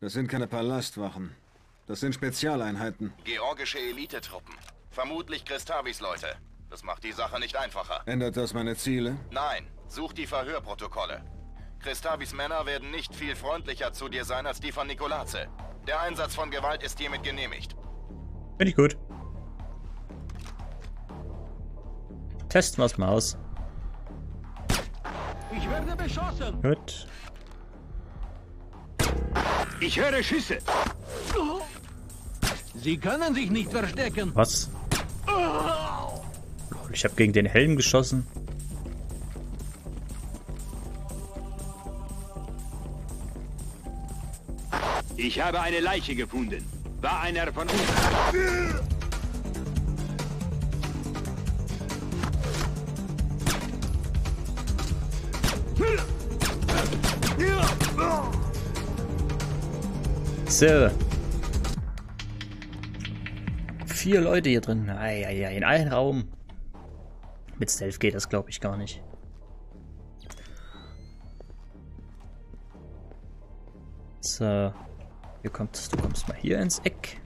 Das sind keine Palastwachen. Das sind Spezialeinheiten. Georgische Elitetruppen. Vermutlich Christavis Leute. Das macht die Sache nicht einfacher. Ändert das meine Ziele? Nein, such die Verhörprotokolle. Christavis Männer werden nicht viel freundlicher zu dir sein als die von Nikolaze. Der Einsatz von Gewalt ist hiermit genehmigt. Finde ich gut. Testen wir es mal aus. Ich werde beschossen. Gut. Ich höre Schüsse. Sie können sich nicht verstecken. Was? Ich habe gegen den Helm geschossen. Ich habe eine Leiche gefunden. War einer von uns. So. Vier Leute hier drin. Eieiei, in einem Raum. Mit Stealth geht das, glaube ich, gar nicht. So. Hier kommst, du kommst mal hier ins Eck.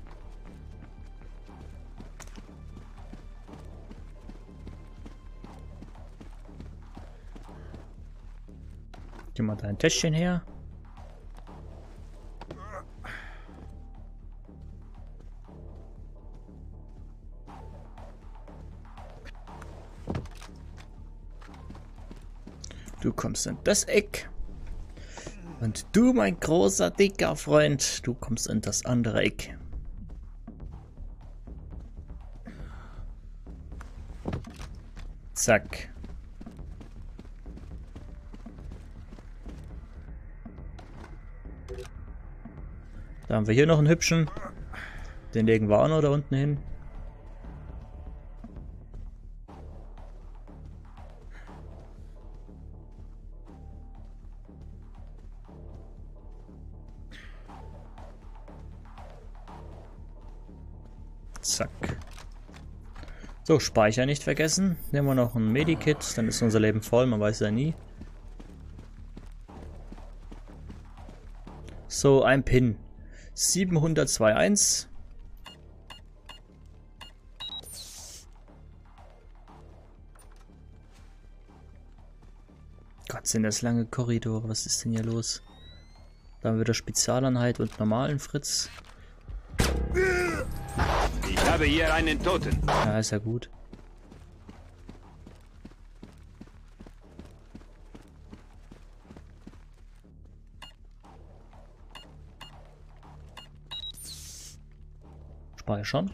Gib mal dein Täschchen her. Du kommst in das Eck. Und du, mein großer, dicker Freund, du kommst in das andere Eck. Zack. Da haben wir hier noch einen hübschen. Den legen wir auch noch da unten hin. So, Speicher nicht vergessen. Nehmen wir noch ein Medikit, dann ist unser Leben voll, man weiß ja nie. So, ein Pin. 702.1. Gott, sind das lange Korridore. Was ist denn hier los? Da haben wir wieder Spezialeinheit und normalen Fritz. Habe hier einen Toten. Ja, ist ja gut. Speichern.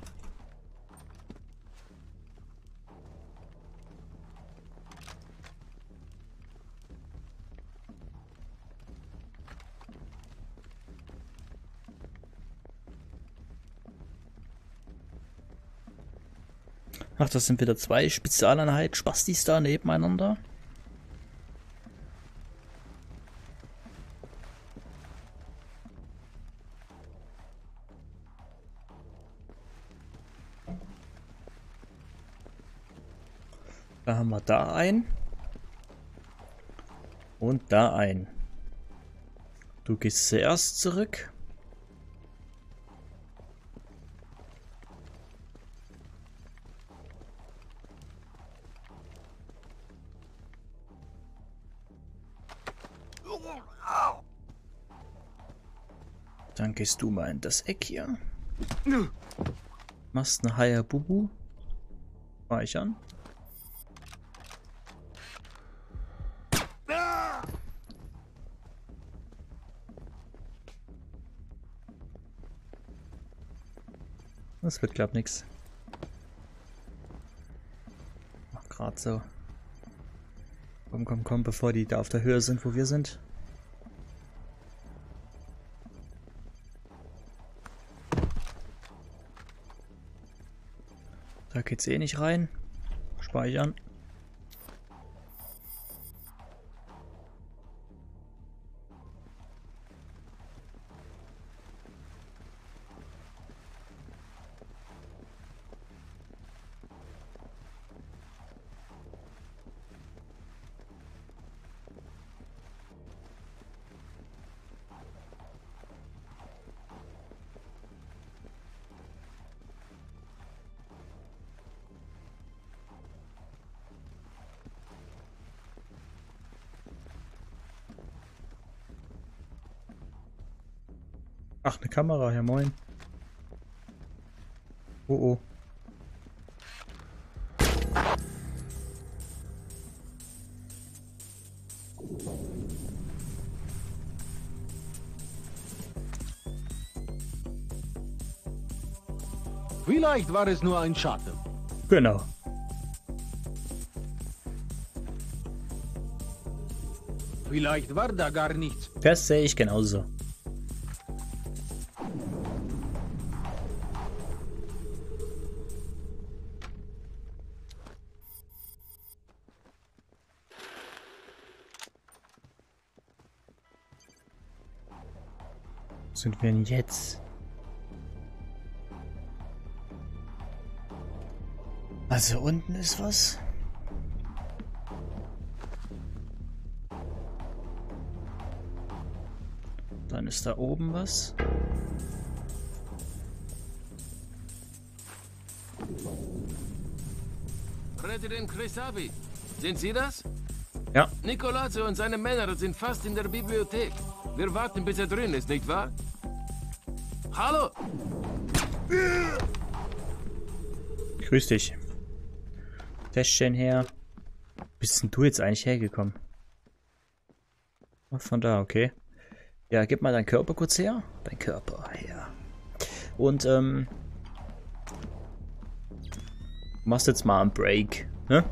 Ach, das sind wieder zwei Spezialeinheiten Spastis da nebeneinander. Da haben wir da ein. Und da ein. Du gehst zuerst zurück. Dann gehst du mal in das Eck hier. Machst eine Hayabubu. Speichern. Das wird glaub nix. Ach, grad so. Komm, komm, komm, bevor die da auf der Höhe sind, wo wir sind. Da geht's eh nicht rein. Speichern. Ach, eine Kamera, ja moin. Oh oh. Vielleicht war es nur ein Schatten. Genau. Vielleicht war da gar nichts. Das sehe ich genauso. Sind wir denn jetzt? Also unten ist was. Dann ist da oben was. Präsident Chrisabi, sind Sie das? Ja, Nicolazzo und seine Männer sind fast in der Bibliothek. Wir warten, bis er drin ist, nicht wahr? Hallo? grüß dich. Täschchen her. Bist denn du jetzt eigentlich hergekommen? Von da, okay. Ja, gib mal deinen Körper kurz her. Dein Körper her. Und, ähm... Machst jetzt mal einen Break, ne?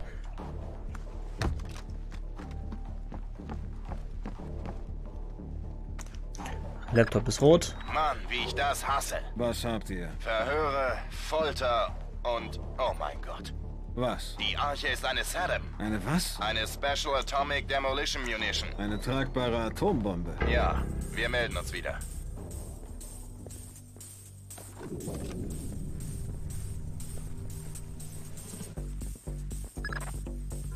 Laptop ist rot. Mann, wie ich das hasse. Was habt ihr? Verhöre, Folter und... Oh mein Gott. Was? Die Arche ist eine Saddam. Eine was? Eine Special Atomic Demolition Munition. Eine tragbare Atombombe. Ja, wir melden uns wieder.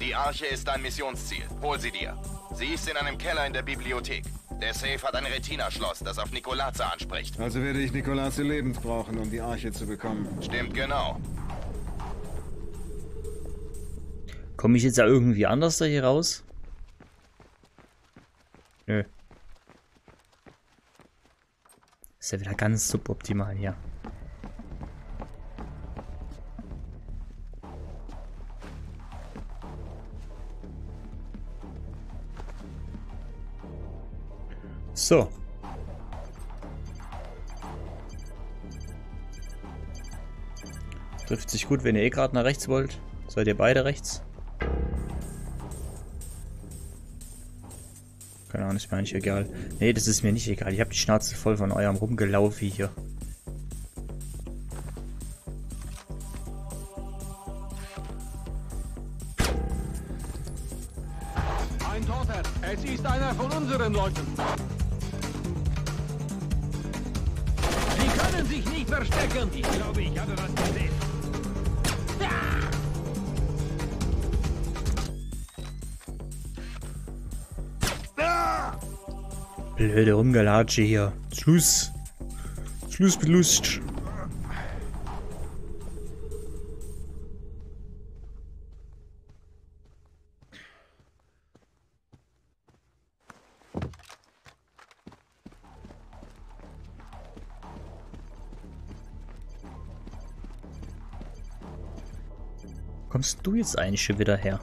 Die Arche ist dein Missionsziel. Hol sie dir. Sie ist in einem Keller in der Bibliothek. Der Safe hat ein Retina-Schloss, das auf Nikolaze anspricht. Also werde ich Nikolaze lebend brauchen, um die Arche zu bekommen. Stimmt genau. Komme ich jetzt da irgendwie anders da hier raus? Nö. Ist ja wieder ganz suboptimal hier. So. Trifft sich gut, wenn ihr eh gerade nach rechts wollt. Seid ihr beide rechts? Keine Ahnung, ist mir eigentlich egal. Nee, das ist mir nicht egal. Ich habe die Schnauze voll von eurem Rumgelaufe hier. Ein Toter. Es ist einer von unseren Leuten. Können sich nicht verstecken. Ich glaube, ich habe was gesehen. Blöde Rumgelatsche hier. Schluss. Schluss mit Lust. Kommst du jetzt eigentlich schon wieder her?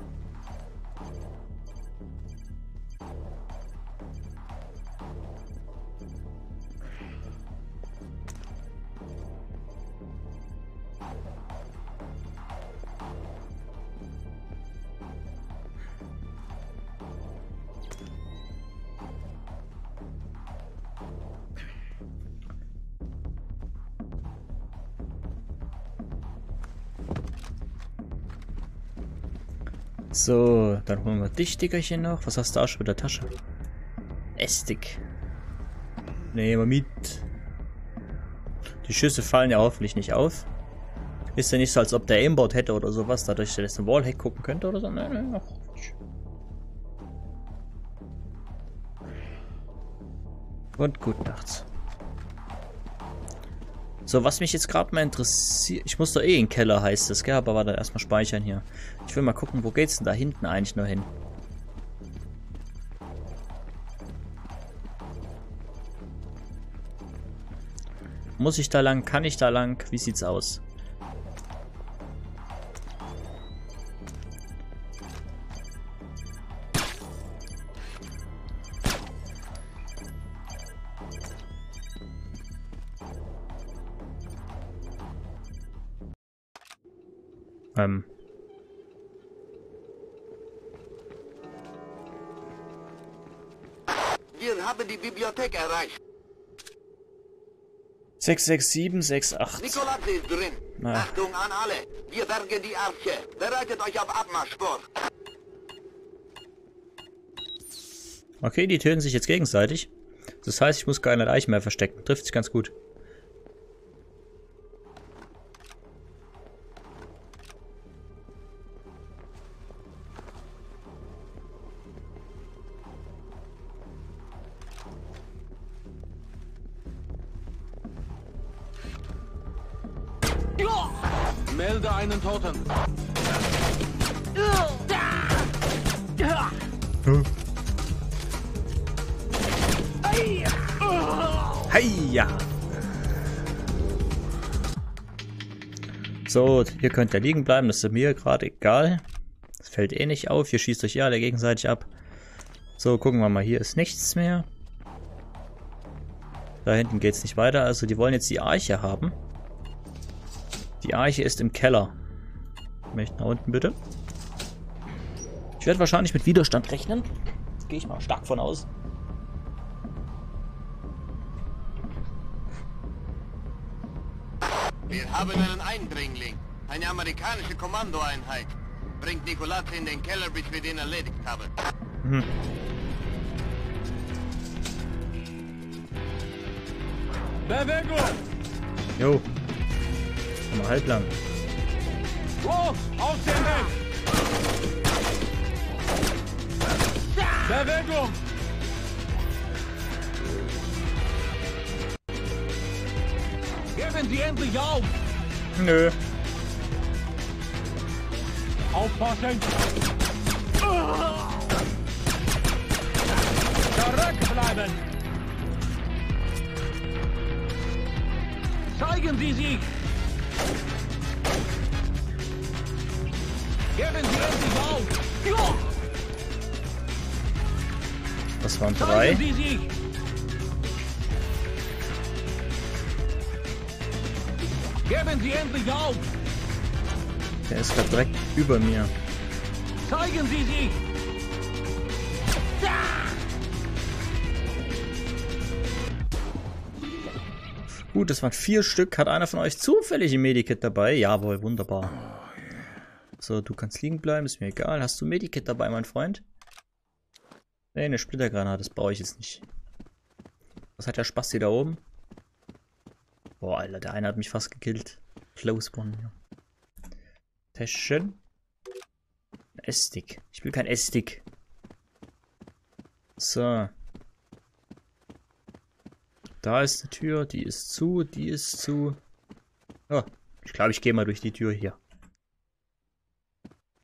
So, dann holen wir dich, Dickerchen, noch. Was hast du auch schon mit der Tasche? Estig. Nehmen wir mit. Die Schüsse fallen ja hoffentlich nicht auf. Ist ja nicht so, als ob der Aimbot hätte oder sowas, dadurch, dass er jetzt ein Wallhack gucken könnte oder so. Nein, nein, ach. Und gut nachts. So, was mich jetzt gerade mal interessiert, ich muss doch eh in den Keller, heißt es, gell? Aber warte, erstmal speichern hier. Ich will mal gucken, wo geht's denn da hinten eigentlich nur hin? Muss ich da lang? Kann ich da lang? Wie sieht's aus? Ähm. Wir haben die Bibliothek erreicht. 66768. Nikolas ist drin. Na. Achtung an alle. Wir bergen die Arche. Bereitet euch auf Abmarsch vor. Okay, die töten sich jetzt gegenseitig. Das heißt, ich muss keine Leichen mehr verstecken. Trifft sich ganz gut. Heia! So, hier könnt ihr liegen bleiben, das ist mir gerade egal. Das fällt eh nicht auf, ihr schießt euch ja alle gegenseitig ab. So, gucken wir mal, hier ist nichts mehr. Da hinten geht es nicht weiter, also die wollen jetzt die Arche haben. Die Arche ist im Keller. Möchte nach unten bitte. Ich werde wahrscheinlich mit Widerstand rechnen. Gehe ich mal stark von aus. Wir haben einen Eindringling. Eine amerikanische Kommandoeinheit. Bringt Nikolas in den Keller, bis wir den erledigt haben. Bewegung! Jo. Mal halblang. Los, aus dem Weg! Bewegung! Geben Sie endlich auf! Nö. Aufpassen! Zurückbleiben! Zeigen Sie sich! Geben Sie endlich auf! Ja! Das waren drei. Geben Sie endlich auf! Der ist gerade direkt über mir. Zeigen Sie sich! Gut, das waren vier Stück. Hat einer von euch zufällig ein Medikit dabei? Jawohl, wunderbar. So, du kannst liegen bleiben, ist mir egal. Hast du Medikit dabei, mein Freund? Nee, eine Splittergranate, das brauche ich jetzt nicht. Was hat der Spaß hier da oben? Boah, Alter, der eine hat mich fast gekillt. Close one, ja. Täschchen. Ein Essstick. Ich will kein Essstick. So. Da ist eine Tür, die ist zu, die ist zu. Oh, ich glaube, ich gehe mal durch die Tür hier.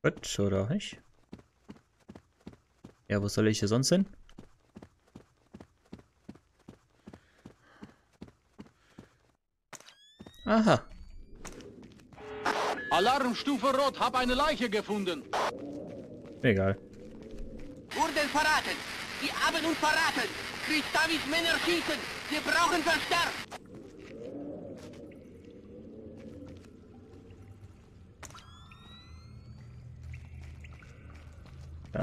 Gut, oder nicht? Ja, wo soll ich hier sonst hin? Aha, Alarmstufe Rot, hab eine Leiche gefunden. egal. Wurden verraten. Die haben uns verraten. Christavis Männer schießen. Wir brauchen Verstärkung.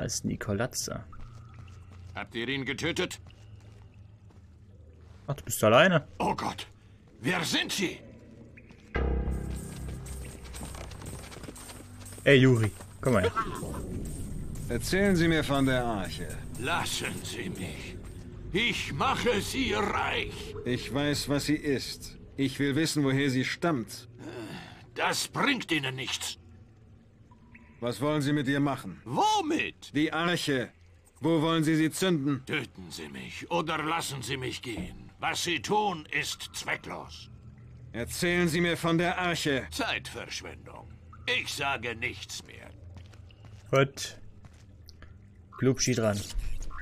Da ist Nicolazza. Habt ihr ihn getötet? Ach, du bist alleine. Oh Gott. Wer sind Sie? Ey, Juri, komm mal her. Erzählen Sie mir von der Arche. Lassen Sie mich. Ich mache Sie reich. Ich weiß, was sie ist. Ich will wissen, woher sie stammt. Das bringt Ihnen nichts. Was wollen Sie mit ihr machen? Womit? Die Arche. Wo wollen Sie sie zünden? Töten Sie mich oder lassen Sie mich gehen. Was Sie tun, ist zwecklos. Erzählen Sie mir von der Arche. Zeitverschwendung. Ich sage nichts mehr. Gut. Klubschi dran.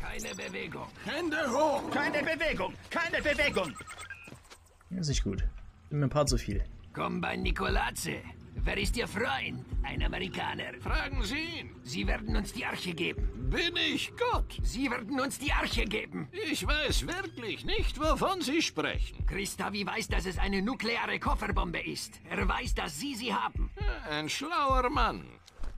Keine Bewegung. Hände hoch. Keine Bewegung! Keine Bewegung! Ja, ist nicht gut. Immer ein paar zu viel. Komm bei Nikolaze. Wer ist Ihr Freund? Ein Amerikaner. Fragen Sie ihn. Sie werden uns die Arche geben. Bin ich Gott? Sie werden uns die Arche geben. Ich weiß wirklich nicht, wovon Sie sprechen. Christavi weiß, dass es eine nukleare Kofferbombe ist. Er weiß, dass Sie sie haben. Ein schlauer Mann.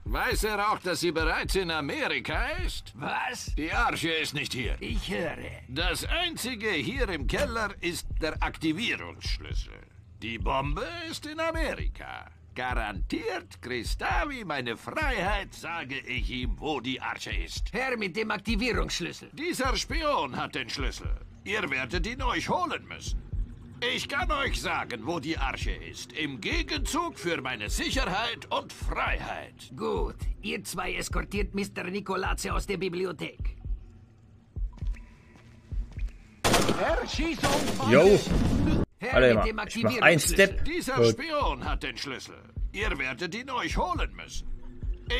Weiß er auch, dass sie bereits in Amerika ist? Was? Die Arche ist nicht hier. Ich höre. Das Einzige hier im Keller ist der Aktivierungsschlüssel. Die Bombe ist in Amerika. Garantiert Christavi meine Freiheit, sage ich ihm, wo die Arche ist. Herr mit dem Aktivierungsschlüssel. Dieser Spion hat den Schlüssel. Ihr werdet ihn euch holen müssen. Ich kann euch sagen, wo die Arche ist. Im Gegenzug für meine Sicherheit und Freiheit. Gut. Ihr zwei eskortiert Mr. Nikolaze aus der Bibliothek. Erschießung! Yo! Herr Warte mit mal, dem ich mach ein Aktivierungsschlüssel. Step. Dieser Gut. Spion hat den Schlüssel. Ihr werdet ihn euch holen müssen.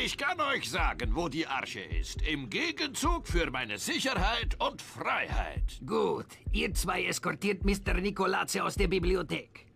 Ich kann euch sagen, wo die Arche ist. Im Gegenzug für meine Sicherheit und Freiheit. Gut. Ihr zwei eskortiert Mr. Nikolaze aus der Bibliothek.